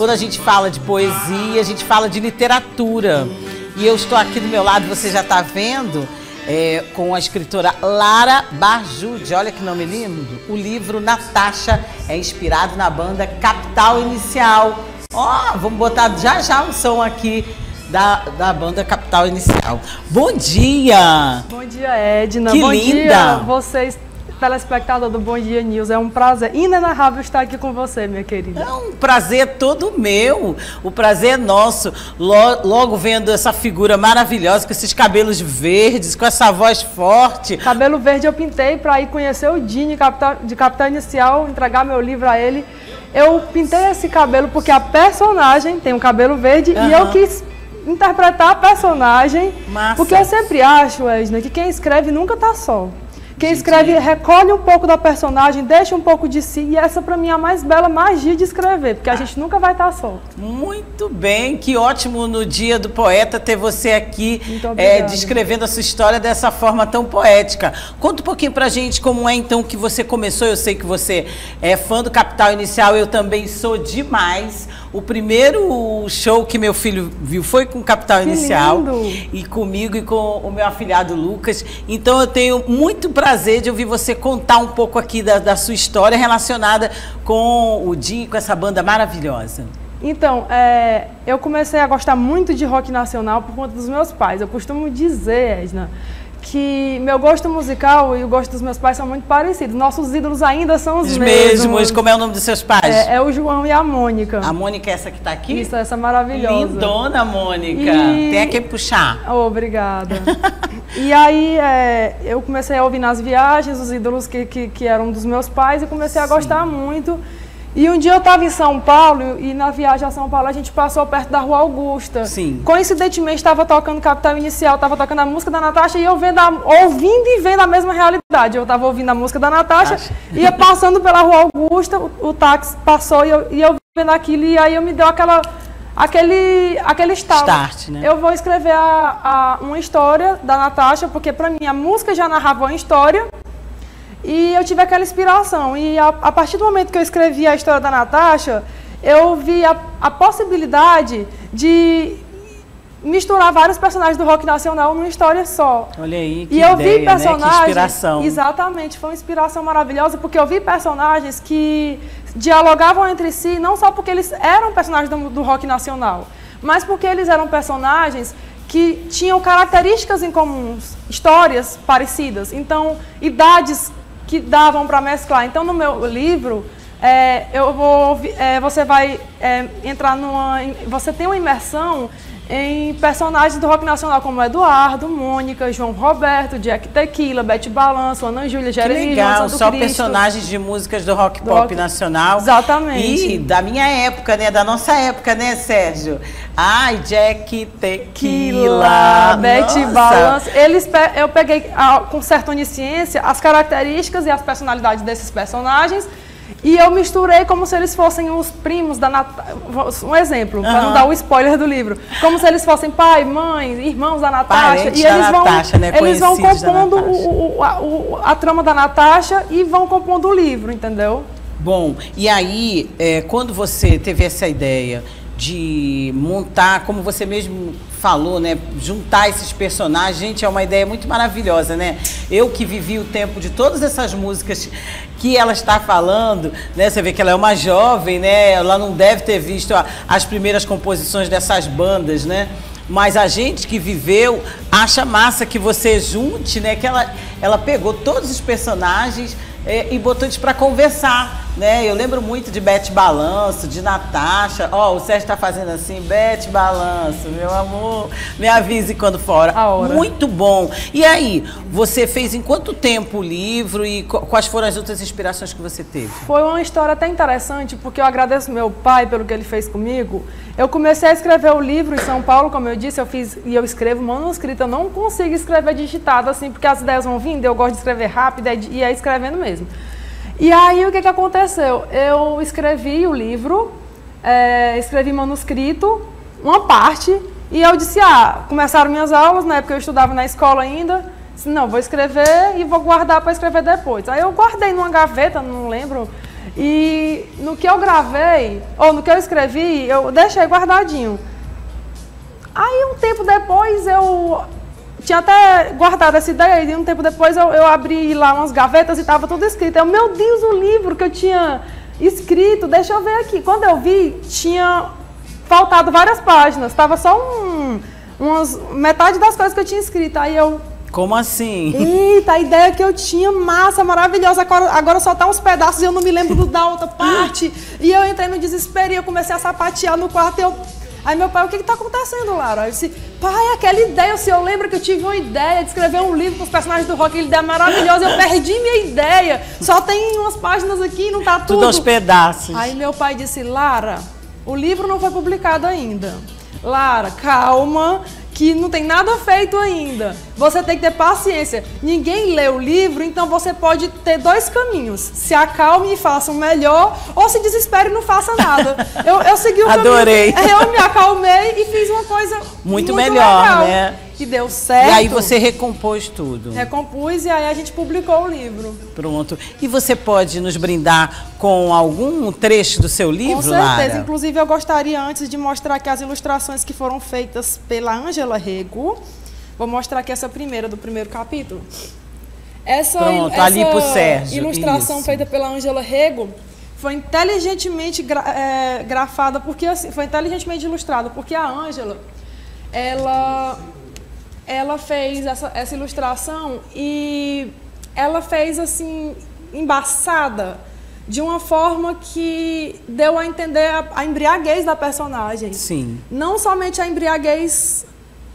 quando a gente fala de poesia, a gente fala de literatura. E eu estou aqui do meu lado, você já está vendo, é, com a escritora Lara Barjude. Olha que nome lindo. O livro Natasha é inspirado na banda Capital Inicial. Ó, oh, vamos botar já já o som aqui da, da banda Capital Inicial. Bom dia! Bom dia, Edna. Que Bom linda! dia, vocês, telespectador do Bom Dia News. É um prazer inenarrável estar aqui com você, minha querida. É um prazer todo meu. O prazer é nosso. Logo, logo vendo essa figura maravilhosa, com esses cabelos verdes, com essa voz forte. Cabelo verde eu pintei para ir conhecer o Dini de Capital Inicial, entregar meu livro a ele. Eu pintei esse cabelo porque a personagem tem um cabelo verde uhum. e eu quis interpretar a personagem. Massa. Porque eu sempre acho, Esna, que quem escreve nunca está só. Quem escreve recolhe um pouco da personagem, deixa um pouco de si, e essa para mim é a mais bela magia de escrever, porque a gente nunca vai estar tá só. Muito bem, que ótimo no dia do poeta ter você aqui é, descrevendo a sua história dessa forma tão poética. Conta um pouquinho pra gente como é então que você começou. Eu sei que você é fã do Capital Inicial, eu também sou demais. O primeiro show que meu filho viu foi com Capital que Inicial lindo. e comigo e com o meu afilhado Lucas. Então eu tenho muito prazer de ouvir você contar um pouco aqui da, da sua história relacionada com o Dinho, com essa banda maravilhosa. Então, é, eu comecei a gostar muito de rock nacional por conta dos meus pais. Eu costumo dizer, Edna, que meu gosto musical e o gosto dos meus pais são muito parecidos. Nossos ídolos ainda são os, os mesmos. mesmos. Como é o nome dos seus pais? É, é o João e a Mônica. A Mônica é essa que está aqui? Isso, essa maravilhosa. Lindona, Mônica. E... Tem que puxar. Oh, obrigada. e aí é, eu comecei a ouvir nas viagens os ídolos que, que, que eram dos meus pais e comecei a Sim. gostar muito. E um dia eu estava em São Paulo e na viagem a São Paulo a gente passou perto da Rua Augusta. Sim. Coincidentemente estava tocando Capital Inicial, estava tocando a música da Natasha e eu vendo a, ouvindo e vendo a mesma realidade. Eu estava ouvindo a música da Natasha, Acho. ia passando pela Rua Augusta, o, o táxi passou e eu, e eu vendo aquilo e aí eu me deu aquela aquele aquele estalo. Start, né? Eu vou escrever a, a, uma história da Natasha, porque para mim a música já narrava uma história e eu tive aquela inspiração. E a, a, partir do momento que eu escrevi a história da Natasha, eu vi a, a possibilidade de misturar vários personagens do rock nacional numa história só. Olha aí, que E eu ideia, vi personagens. Né? Que inspiração. Exatamente, foi uma inspiração maravilhosa, porque eu vi personagens que dialogavam entre si, não só porque eles eram personagens do, do rock nacional, mas porque eles eram personagens que tinham características em comuns, histórias parecidas. Então, idades que davam para mesclar. Então, no meu livro, é, eu vou, é, você vai é, entrar numa. Você tem uma imersão em personagens do rock nacional como Eduardo, Mônica, João Roberto, Jack Tequila, Beth Balanço, Ana Júlia, Jeremy Que legal, só Cristo. personagens de músicas do rock Do pop rock- nacional. Exatamente. E da minha época, né? Da nossa época, né, Sérgio? Ai, Jack Tequila. Nossa. Balance. Eles, pe- eu peguei com certa onisciência as características e as personalidades desses personagens e eu misturei como se eles fossem os primos da Natasha. Um exemplo, para não dar o spoiler do livro. Como se eles fossem pai, mãe, irmãos da Natasha. Parentes e eles vão, Natasha, né? eles vão compondo o- o- a, o- a trama da Natasha e vão compondo o livro, entendeu? Bom, e aí, é, quando você teve essa ideia de montar, como você mesmo falou, né, juntar esses personagens, gente, é uma ideia muito maravilhosa, né? Eu que vivi o tempo de todas essas músicas que ela está falando, né? Você vê que ela é uma jovem, né? Ela não deve ter visto as primeiras composições dessas bandas, né? Mas a gente que viveu acha massa que você junte, né? Que ela, ela pegou todos os personagens é, e botou eles para conversar, né? Eu lembro muito de Bete Balanço, de Natasha. Ó, o Sérgio tá fazendo assim, Bete Balanço, meu amor, me avise quando for. A hora. Muito bom. E aí, você fez em quanto tempo o livro e qu- quais foram as outras inspirações que você teve? Foi uma história até interessante, porque eu agradeço meu pai pelo que ele fez comigo. Eu comecei a escrever o livro em São Paulo, como eu disse, eu fiz e eu escrevo manuscrito. Eu não consigo escrever digitado assim, porque as ideias vão vindo, eu gosto de escrever rápido e e é escrevendo mesmo. E aí o que, que aconteceu? Eu escrevi o livro, é, escrevi manuscrito, uma parte, e eu disse, ah, começaram minhas aulas, na época eu estudava na escola ainda, disse, não, vou escrever e vou guardar para escrever depois. Aí eu guardei numa gaveta, não lembro, E no que eu gravei, ou no que eu escrevi, eu deixei guardadinho. Aí um tempo depois eu tinha até guardado essa ideia e um tempo depois eu, eu abri lá umas gavetas e estava tudo escrito. Eu, meu Deus, o livro que eu tinha escrito, deixa eu ver aqui. Quando eu vi, tinha faltado várias páginas, estava só um, umas, metade das coisas que eu tinha escrito. Aí eu. Como assim? Eita, a ideia que eu tinha, massa, maravilhosa. Agora, agora só tá uns pedaços e eu não me lembro da outra parte. E eu entrei no desespero e eu comecei a sapatear no quarto e eu Aí meu pai, o que está acontecendo, Lara? Eu disse, pai, aquela ideia, se eu lembro que eu tive uma ideia de escrever um livro com os personagens do rock, ele ideia maravilhosa, eu perdi minha ideia. Só tem umas páginas aqui, não está tudo. Tudo aos pedaços. Aí meu pai disse, Lara, o livro não foi publicado ainda. Lara, calma, que não tem nada feito ainda. Você tem que ter paciência. Ninguém lê o livro, então você pode ter dois caminhos. Se acalme e faça o melhor, ou se desespere e não faça nada. Eu, eu segui o Adorei. caminho. Eu me acalmei e fiz uma coisa muito, muito melhor, legal. né? Que deu certo. E aí você recompôs tudo. Recompus e aí a gente publicou o livro. Pronto. E você pode nos brindar com algum trecho do seu livro, Com certeza. Lara? Inclusive, eu gostaria antes de mostrar aqui as ilustrações que foram feitas pela Ângela Rego. Vou mostrar aqui essa primeira, do primeiro capítulo. Essa, Pronto, essa ali pro Sérgio. ilustração Isso. feita pela Ângela Rego foi inteligentemente gra é, grafada, porque assim, foi inteligentemente ilustrada, porque a Ângela, ela ela fez essa, essa ilustração e ela fez assim embaçada de uma forma que deu a entender a, a, embriaguez da personagem. Sim. Não somente a embriaguez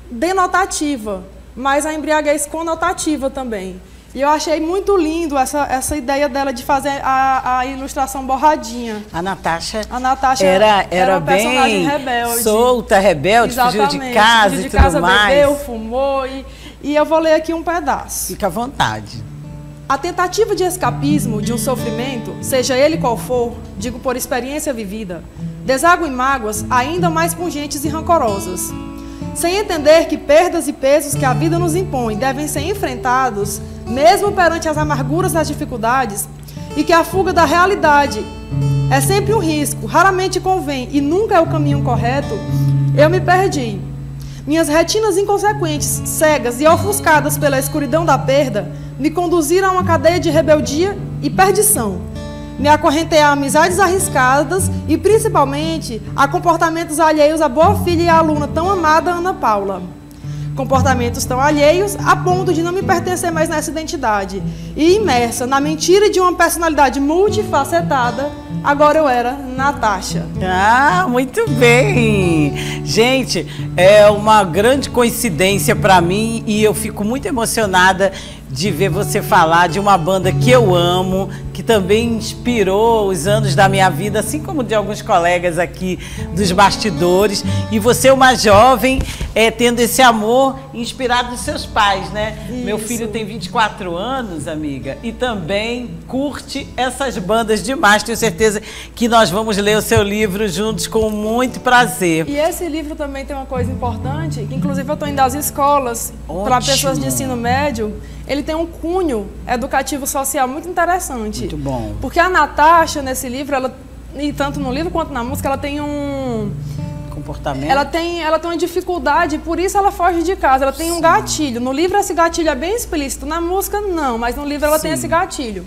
denotativa, mas a embriaguez conotativa também. E eu achei muito lindo essa, essa ideia dela de fazer a, a ilustração borradinha. A Natasha, a Natasha era, era, era bem rebelde. solta, rebelde, Exatamente. fugiu de casa fugiu de e tudo casa, mais. Bebeu, fumou e, e eu vou ler aqui um pedaço. Fica à vontade. A tentativa de escapismo de um sofrimento, seja ele qual for, digo por experiência vivida, deságua em mágoas ainda mais pungentes e rancorosas. Sem entender que perdas e pesos que a vida nos impõe devem ser enfrentados mesmo perante as amarguras das dificuldades, e que a fuga da realidade é sempre um risco, raramente convém e nunca é o caminho correto, eu me perdi. Minhas retinas inconsequentes, cegas e ofuscadas pela escuridão da perda, me conduziram a uma cadeia de rebeldia e perdição. Me acorrentei a amizades arriscadas e, principalmente, a comportamentos alheios à boa filha e aluna tão amada Ana Paula comportamentos tão alheios a ponto de não me pertencer mais nessa identidade. E imersa na mentira de uma personalidade multifacetada, agora eu era Natasha. Ah, muito bem. Gente, é uma grande coincidência para mim e eu fico muito emocionada de ver você falar de uma banda que eu amo, que também inspirou os anos da minha vida, assim como de alguns colegas aqui dos bastidores. E você, uma jovem, é, tendo esse amor inspirado dos seus pais, né? Isso. Meu filho tem 24 anos, amiga, e também curte essas bandas demais. Tenho certeza que nós vamos ler o seu livro juntos com muito prazer. E esse livro também tem uma coisa importante, que inclusive eu estou indo às escolas para pessoas de ensino médio ele tem um cunho educativo social muito interessante. Muito bom. Porque a Natasha, nesse livro, ela, e tanto no livro quanto na música, ela tem um comportamento. Ela tem, ela tem uma dificuldade, por isso ela foge de casa. Ela tem Sim. um gatilho. No livro esse gatilho é bem explícito, na música não, mas no livro ela Sim. tem esse gatilho.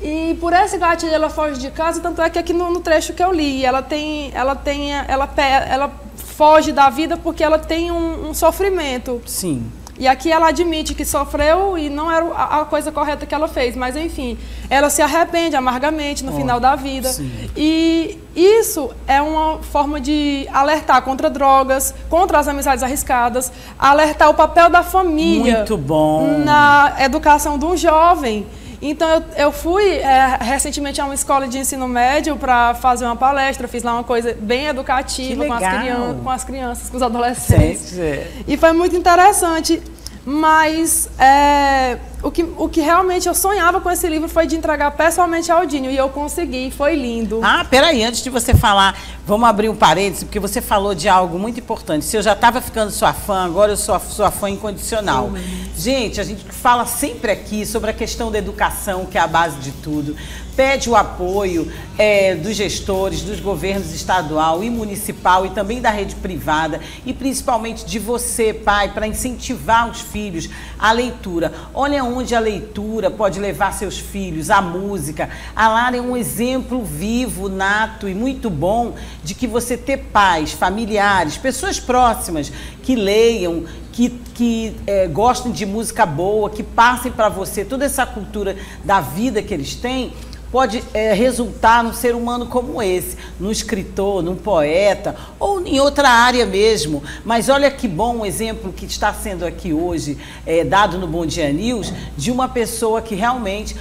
E por esse gatilho ela foge de casa, tanto é que aqui no, no trecho que eu li, ela tem, ela tem, ela, ela foge da vida porque ela tem um, um sofrimento. Sim. E aqui ela admite que sofreu e não era a coisa correta que ela fez, mas enfim, ela se arrepende amargamente no oh, final da vida. Sim. E isso é uma forma de alertar contra drogas, contra as amizades arriscadas, alertar o papel da família Muito bom. na educação de um jovem. Então, eu, eu fui é, recentemente a uma escola de ensino médio para fazer uma palestra, fiz lá uma coisa bem educativa com as, crianças, com as crianças, com os adolescentes. Sim. E foi muito interessante. Mas é, o que, o que realmente eu sonhava com esse livro foi de entregar pessoalmente ao Dinho. E eu consegui, foi lindo. Ah, peraí, antes de você falar, vamos abrir um parênteses, porque você falou de algo muito importante. Se eu já estava ficando sua fã, agora eu sou a sua fã incondicional. gente, a gente fala sempre aqui sobre a questão da educação, que é a base de tudo pede o apoio é, dos gestores, dos governos estadual e municipal e também da rede privada e principalmente de você, pai, para incentivar os filhos à leitura. Olha onde a leitura pode levar seus filhos, a música. A Lara é um exemplo vivo, nato e muito bom de que você ter pais, familiares, pessoas próximas que leiam, que, que é, gostem de música boa, que passem para você toda essa cultura da vida que eles têm, pode é, resultar num ser humano como esse, num escritor, num poeta ou em outra área mesmo. Mas olha que bom o exemplo que está sendo aqui hoje, é, dado no Bom Dia News, de uma pessoa que realmente.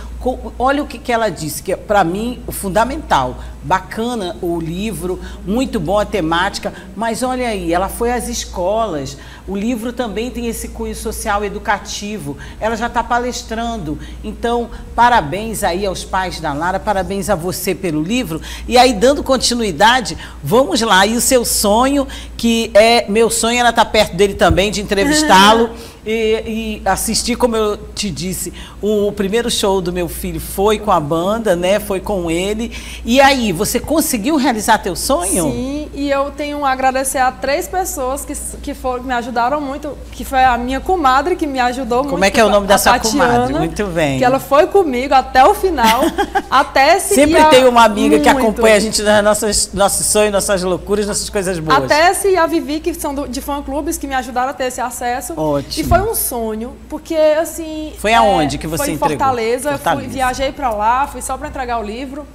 Olha o que, que ela disse, que é para mim fundamental. Bacana o livro, muito bom a temática, mas olha aí, ela foi às escolas. O livro também tem esse cunho social educativo. Ela já está palestrando. Então, parabéns aí aos pais da Lara, parabéns a você pelo livro. E aí, dando continuidade, vamos lá. E o seu sonho, que é meu sonho, ela está perto dele também, de entrevistá-lo. E, e assistir, como eu te disse, o, primeiro show do meu filho foi com a banda, né? Foi com ele. E aí, você conseguiu realizar teu sonho? Sim, e eu tenho a agradecer a três pessoas que, que, foram, que me ajudaram muito, que foi a minha comadre que me ajudou como muito. Como é que é o nome da sua comadre? Muito bem. Que ela foi comigo até o final, até se Sempre tem uma amiga muito. que acompanha a gente nas nossas nossos sonhos, nossas loucuras, nossas coisas boas. Até se a Vivi, que são do, de fã-clubes, que me ajudaram a ter esse acesso. Ótimo. E foi um sonho, porque assim. Foi aonde é, que você foi em entregou? Fortaleza, Fortaleza. Fui, viajei para lá, fui só para entregar o livro.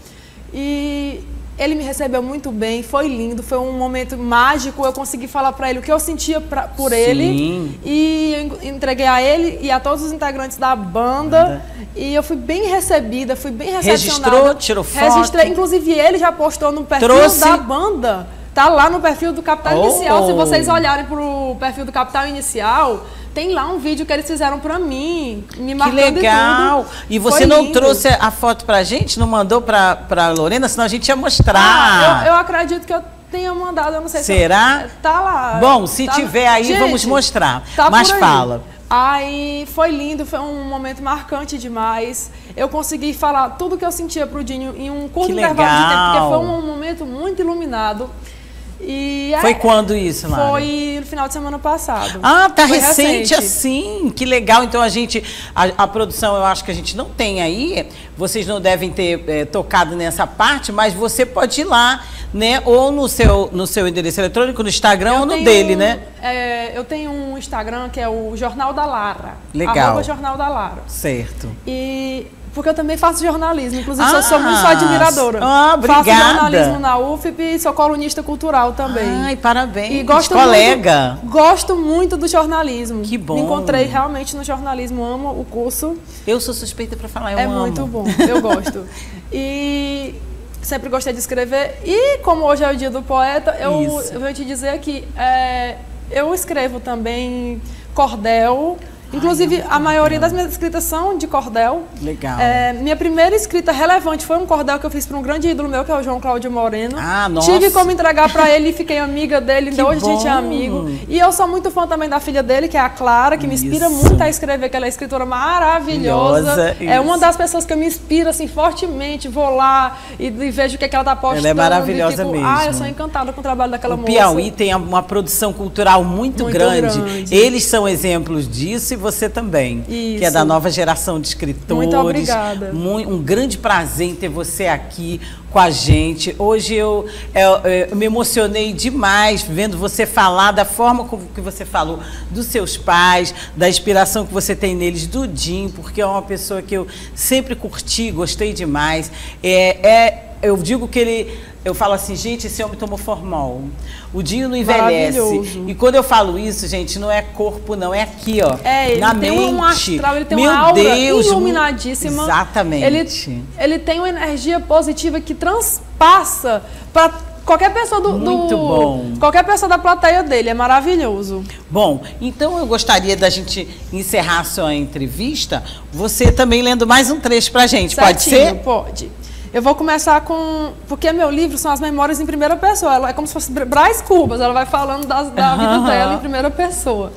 E ele me recebeu muito bem, foi lindo, foi um momento mágico. Eu consegui falar para ele o que eu sentia pra, por Sim. ele. E entreguei a ele e a todos os integrantes da banda. Banda. E eu fui bem recebida, fui bem recepcionada. Registrou, tirou foto. Registrei, inclusive ele já postou no perfil Trouxe... da banda. Tá lá no perfil do Capital oh. Inicial. Se vocês olharem pro perfil do Capital Inicial, tem lá um vídeo que eles fizeram para mim, me marcando Que legal! E, e você não lindo. trouxe a foto pra gente? Não mandou pra, pra Lorena? Senão a gente ia mostrar. Ah, eu, eu acredito que eu tenha mandado, eu não sei Será? se... Será? Tá lá. Bom, se tá... tiver aí, gente, vamos mostrar. Tá Mas fala. Aí foi lindo, foi um momento marcante demais. Eu consegui falar tudo que eu sentia pro Dinho em um curto intervalo de tempo, porque foi um momento muito iluminado. E foi é, quando isso, Mara? Foi no final de semana passado. Ah, tá recente, recente, assim. Que legal. Então a gente, a, a, produção, eu acho que a gente não tem aí. Vocês não devem ter é, tocado nessa parte, mas você pode ir lá, né? Ou no seu, no seu endereço eletrônico, no Instagram eu ou no dele, né? É, eu tenho um Instagram que é o Jornal da Lara. Legal. Arroba Jornal da Lara. Certo. E porque eu também faço jornalismo, inclusive ah, sou muito sua admiradora. Ah, obrigada. Faço jornalismo na UFP e sou colunista cultural também. Ai, parabéns. E gosto Colega. Muito, gosto muito do jornalismo. Que bom. Me encontrei realmente no jornalismo, amo o curso. Eu sou suspeita para falar, eu é amo. É muito bom, eu gosto. E sempre gostei de escrever. E como hoje é o dia do poeta, eu, eu vou te dizer que é, eu escrevo também cordel Inclusive, Ai, a maioria das minhas escritas são de cordel. Legal. É, minha primeira escrita relevante foi um cordel que eu fiz para um grande ídolo meu, que é o João Cláudio Moreno. Ah, nossa. Tive como entregar para ele e fiquei amiga dele, então hoje a gente é amigo. E eu sou muito fã também da filha dele, que é a Clara, que me inspira Isso. muito a escrever, que ela é escritora maravilhosa. é uma das pessoas que eu me inspiro assim fortemente. Vou lá e, e vejo o que, é que ela está postando. Ela é maravilhosa fico, mesmo. Ah, eu sou encantada com o trabalho daquela o moça. Piauí tem uma produção cultural muito, muito grande. grande. Eles são exemplos disso você também. Isso. que é da nova geração de escritores. Muito obrigada. um grande prazer em ter você aqui com a gente. Hoje eu, eu, eu, me emocionei demais vendo você falar da forma como que você falou dos seus pais, da inspiração que você tem neles, do Jim, porque é uma pessoa que eu sempre curti, gostei demais. É, é eu digo que ele eu falo assim, gente, esse homem tomou formol. O Dinho não envelhece. E quando eu falo isso, gente, não é corpo, não, é aqui, ó. É, ele na tem mente. um astral, ele tem Meu uma aura Deus, iluminadíssima. Exatamente. Ele, ele tem uma energia positiva que transpassa para qualquer pessoa do, Muito do- bom. qualquer pessoa da plateia dele é maravilhoso. Bom, então eu gostaria da gente encerrar a sua entrevista, você também lendo mais um trecho pra gente, pode Certinho, ser? Pode. Eu vou começar com. Porque meu livro são as memórias em primeira pessoa. Ela é como se fosse Brás Cubas. Ela vai falando das- da vida dela em primeira pessoa.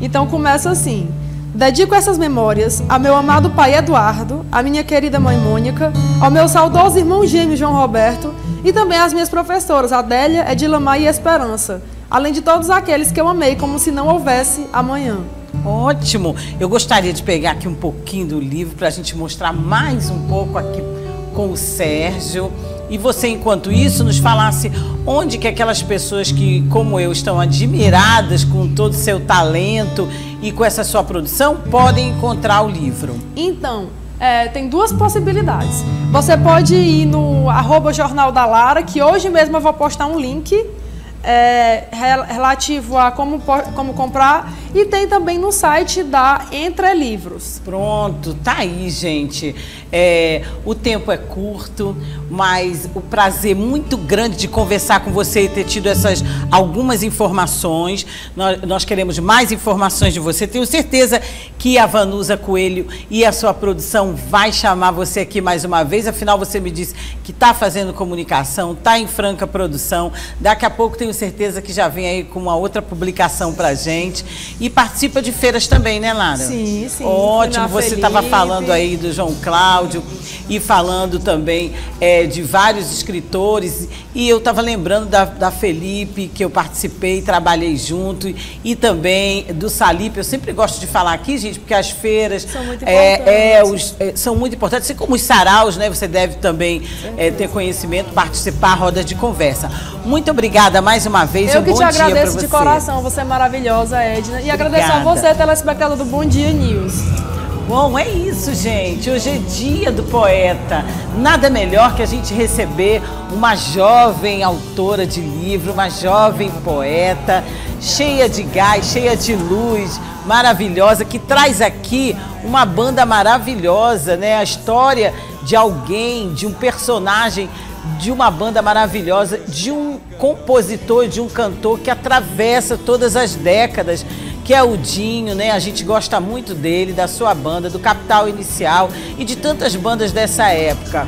Então começa assim. Dedico essas memórias ao meu amado pai Eduardo, à minha querida mãe Mônica, ao meu saudoso irmão gêmeo João Roberto e também às minhas professoras Adélia, Edilamar e Esperança, além de todos aqueles que eu amei como se não houvesse amanhã. Ótimo. Eu gostaria de pegar aqui um pouquinho do livro para a gente mostrar mais um pouco aqui com o Sérgio. E você, enquanto isso, nos falasse onde que aquelas pessoas que, como eu, estão admiradas com todo o seu talento e com essa sua produção, podem encontrar o livro. Então, é, tem duas possibilidades. Você pode ir no arroba Jornal da Lara, que hoje mesmo eu vou postar um link é, rel- relativo a como, como comprar. E tem também no site da Entre Livros. Pronto, tá aí, gente. É, o tempo é curto, mas o prazer muito grande de conversar com você e ter tido essas algumas informações. Nós, nós queremos mais informações de você. Tenho certeza que a Vanusa Coelho e a sua produção vai chamar você aqui mais uma vez. Afinal, você me disse que está fazendo comunicação, está em franca produção. Daqui a pouco tenho certeza que já vem aí com uma outra publicação pra gente. E participa de feiras também, né, Lara? Sim, sim. Ótimo, você estava falando aí do João Cláudio e falando também é, de vários escritores. E eu estava lembrando da, da Felipe, que eu participei, trabalhei junto, e também do Salip. Eu sempre gosto de falar aqui, gente, porque as feiras São muito é, é, importantes. os- é, são muito importantes. Assim como os saraus, né? Você deve também é, ter conhecimento, participar, rodas de conversa. Muito obrigada mais uma vez. Eu um que bom te agradeço de coração, você é maravilhosa, Edna. E agradeço a Obrigada. você, telespectador do Bom Dia News. Bom, é isso, gente. Hoje é dia do poeta. Nada melhor que a gente receber uma jovem autora de livro, uma jovem poeta, cheia de gás, cheia de luz, maravilhosa, que traz aqui uma banda maravilhosa, né? A história de alguém, de um personagem de uma banda maravilhosa, de um compositor, de um cantor que atravessa todas as décadas, que é o Dinho, né? A gente gosta muito dele, da sua banda, do Capital Inicial e de tantas bandas dessa época.